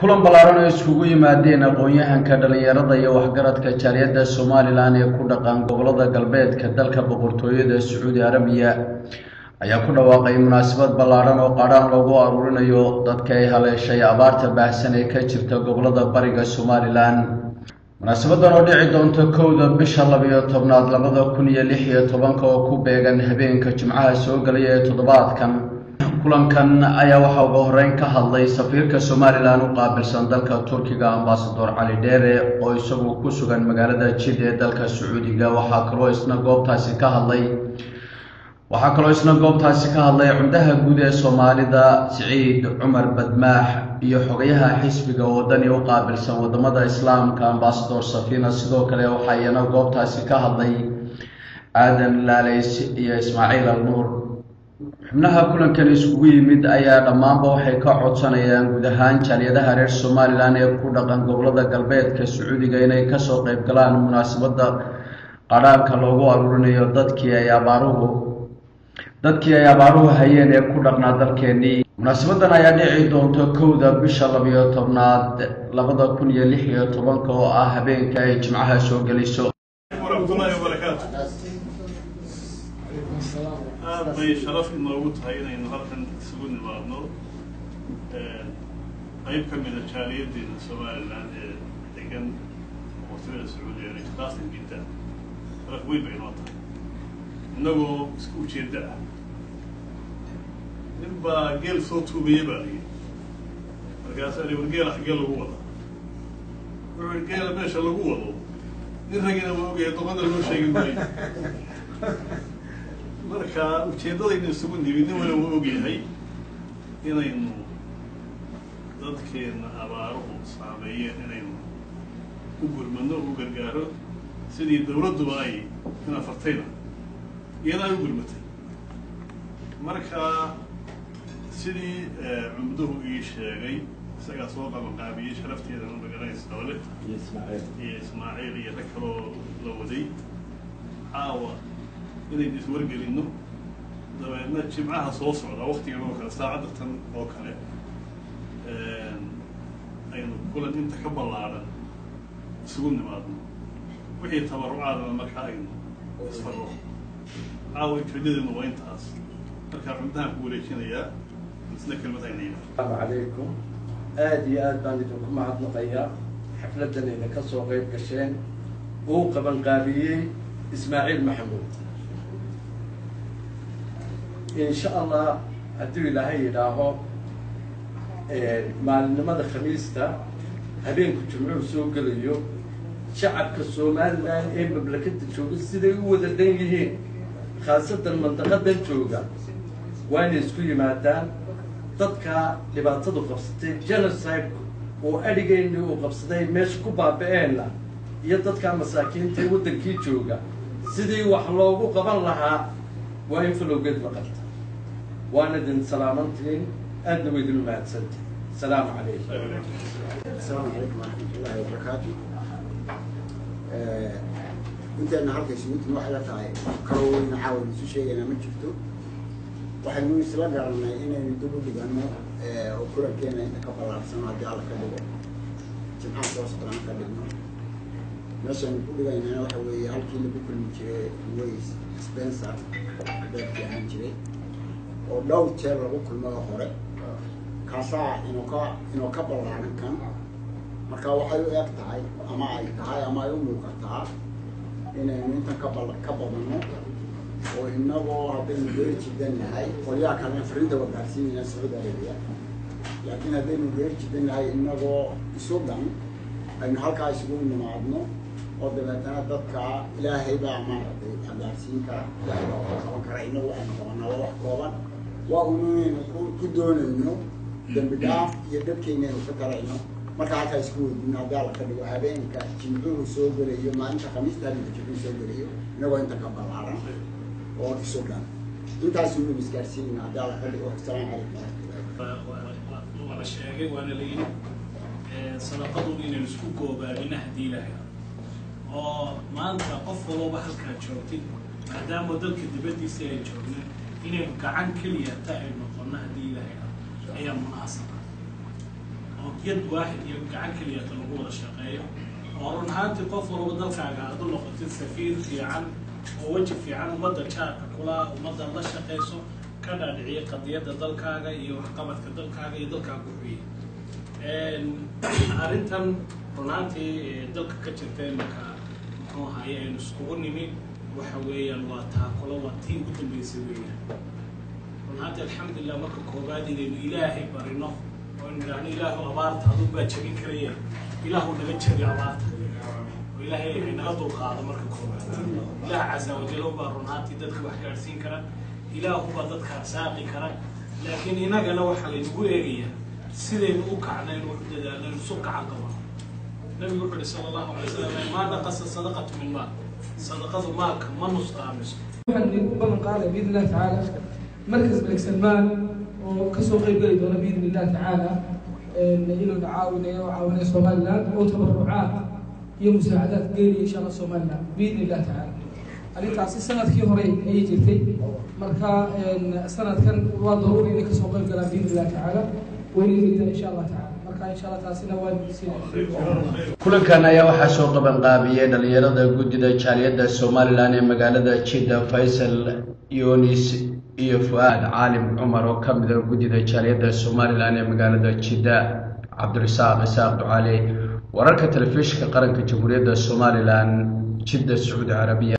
kulan ballaaran oo iskugu yimaadeen aqoon-yahanka dhalinyarada iyo waxgaradka jaaliyadda somalilan ee ku dhaqan gobollada galbeedka dalka boqortooyada sacuudi arabiya ayaa ku dhawaaqay munaasabad ballaaran oo qadhaan loogu aruurinayo dadka ay haleeshay abaarta baahsan ee ka jirta gobollada bariga somalilan. Munaasabadan oo dhici doonta kowda bisha labiyo tobnaad labada kun iyo lix iyo tobanka oo ku beegan habeenka jimcaha soo gelaya ee toddobaadkan kulankan ayaa waxaa uga horeyn ka hadlay safiirka somalilan u qaabilsan dalka turkiga ambasador cali dheere oo isagu ku sugan magaalada jid ee dalka sacuudiga. Waxaa kaloo isna goobtaasi ka hadlay waxaa kaloo isna goobtaasi ka hadlay cumdaha guud ee soomaalida siciid cumar badmaax iyo xogayaha xisbiga wadani u qaabilsan waddamada islaamka. Ambasador safina sidoo kale waxaa iyana goobtaasi ka hadlay aadan laalays iyo ismaaciil alnuur xubnaha kulankan iskugu yimid ayaa dhammaanba waxay ka codsanayaan guud ahaan jaaliyadaha reer somalilan ee ku dhaqan gobollada galbeedka sacuudiga inay ka soo qeyb galaan munaasabadda qadhaanka loogu aruurinayo dadkii ay abaaruhu dadkii ay abaaruhu hayeen ee ku dhaqnaa dalkeenii munaasabadan ayaa dhici doonta kowda bisha labiyo tobnaad labada kun iyo lix iyo tobanka oo ah habeenka ay jimcaha soo geliso aada bay sharaf inoogu tahay inaynu halkan isugu nimaadno qayb ka mida jaaliyaddeena somalilan ee degan boqortooyada sacuudiya khaasatan jidda sharaf weyn bay inoo tahay. Innagoo isku ujeedda ah. Nin baa geel soo tuumaya baa layi markaasa ali war geela xaggee lagu wada wuxuu geela meesha lagu wado. Nin ragina waa ogaya doqona loo sheegi maayo marka ujeeddadaynu isugu nimid nin wala waa ogyahay inaynu dadkeena abaaruhu saameeyeen inaynu u gurmano u gargaaro sidii dawladduba ay ina fartayna iyada ay u gurmatay marka sidii cumduhu ii sheegay isagaa soo qabanqaabiyey sharafteeda ma magaranaysa dole iyo ismaaciil iyo rag kaloo la waday caawa inaynu iswargelinno dabeedna jimcaha soo socda waktigan oo kale saacadda tan oo kale aynu kulan inta ka ballaadhan isugu nimaadno. Wixii tabarucaadana marka aynu isfarro. Caawa ujeedadeenu waa intaas. Markaa cumdahan ku wareejinayaa isna kelmad ayna yidhaha asalaamu calaykum. Aada iyo aad baan idinku mahadnaqayaa. Xafladdan ayna ka soo qeyb gasheen. Uu qabanqaabiyey ismaaciil maxamuud insha allah hadduu ilaahay yidhaaho maalinimada khamiista habeenku jimcuhu soo gelayo shacabka somalilan ee mamlakada jooga siday u wada dhan yihiin khaasatan mandaqadan jooga waa inay isku yimaadaan dadka dhibaatadu qabsatay genocide oo adhigayni uu qabsaday meesha ku baaba-eenna iyo dadka masaakiinta ee waddankii jooga sidii wax loogu qaban lahaa waa in falowgeed la qabta waana idin salaamantiin aadna wa idin mahadsantii asalaamu calaykum calaykum waraxmatullaahi wabarakaatu inteena halka isugutin waxay la tahay kaloo weyna caawan isu sheegaynaa ma jirto waxaynu isla garanay inaynu dib u dhigano oo kulankeena inta ka ballaarsano haddii alla ka dhigo jimcaha soo socdana ka dhigno meeshaynu ku dhigaynana waxa weeye halkii lagu kulmi jiray ways spencer beerkii ahaan jiray oo dhowr jeer lagu kulmada hore. Kaasaa inuu ka inuu ka ballaaran kan. Marka waxay u eg tahay ama ay tahay ama ay u muuqataa inaynu intan ka bal ka badanno oo inagoo haddaynu geeri jidan nahay qolyaha kalena fariinta waa gaarsiinayna sacuudi arabia laakiin haddaynu geeri jidan nahay inagoo isu dhan aynu halkaa isugu nimaadno oo dabeetana dadka ilaahay baa maaragtay gaarsiin kara ilaahay baa qaban kara inagu aynu qabanaa wax kooban waa unaynu ku doonayno dembi dhaaf iyo dadkeynaynu ka tarayno marka halkaa isku weydino haddii alla ka dhigo habeenka jimcuhu soo gelayo maalinta khamiista habeenka jimcuhu soo gelayo inagoo inta ka ballaaran oo isu dhan intaas unu isgaarsiinayna haddii alla ka dhigo asalaamu calaykum waraxmatullahi waa la sheegay waana la yidhi sadaqadu inaynu isku goobaabina haddii ilahay oo maanta qof walooba halkaa joogtid maadaama dalka dibaddiisa ay joogna inaynu gacan keliya ta ay noqono haddii ilahay ayaa munaasaba oo yad waaxid iyo gacan keliyata lagu wada shaqeeyo. Oo run ahaantii qof walba dalkaaga aad u noqotid safiir fiican oo weji fiican ummadda jaarka kula ummadda la shaqeyso ka dhaadhiciya qadiyadda dalkaaga iyo waxqabadka dalkaaga iyo dalkaaga uxiye arrintan runaantii dalka ka jirta imanka muxuu ahaye aynu iskugu nimi waxa weeyaan waa taakulo waa tii ugu dambeysay weeyaan. Runaantii alxamdulilah marka koowaad inaynu ilaahay barino oo aynu idhaahno ilaahu abaarta aduu baa jebin karaya ilaahu naga jebi abaarta. Oo ilaahay ay naga dulqaado marka koowaad ilaah casa wajalo baa runaantii dadka wax gaadhsiin kara. Ilaahu baa dadka arsaaqi kara. Laakiin inagana waxaa laynagu eegayaa sidaynu u kacnaynu wax dadaalnaynu isu gacan qabano nabigu wuxuu yihi sala allahu alay wasalam maa naqasa sadaqatu min maal صدقته معك ما نص قامس يكون قاعدة بإذن الله تعالى مركز الملك سلمان وكسو قيب قلي دونا بإذن الله تعالى إنه دعاونا وعاونا سومالنا وتبرعات iyo musaacadaad geeliya insha alla somalilan biidn illah tacaala arrintaasi sanadkii hore ayay jirtay marka sanadkan waa daruuri inay kasoo qayb galaan biidn illah tacaala wayna jirtaa insha allah tacaala كلنا يا وحشوق بن قابية دليل هذا جدد الشالية ده سومالي لأن مقالة ده شدة فيصل يونس يفؤاد عالم عمر وكم ده جدد الشالية ده سومالي لأن مقالة ده شدة عبد الرساق ساق عليه وركت الفيش كقرن كجمهورية ده سومالي لأن شدة السعودية العربية